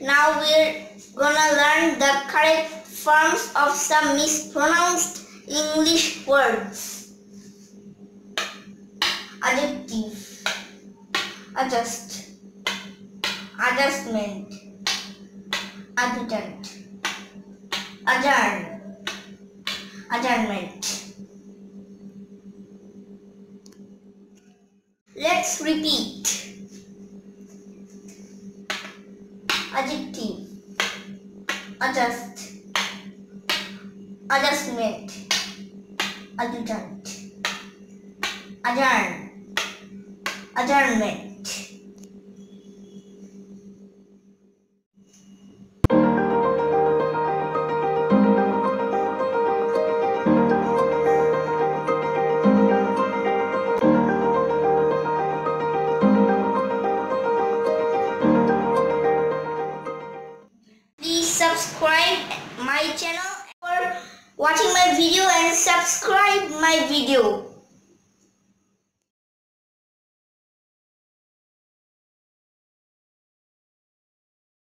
Now we're gonna learn the correct forms of some mispronounced English words. Adjective. Adjust. Adjustment. Adjutant. Adjourn. Adjournment. Let's repeat. Adjective. Adjust. Adjustment. Adjutant. Adjourn. Adjournment. My channel for watching my video and subscribe my video.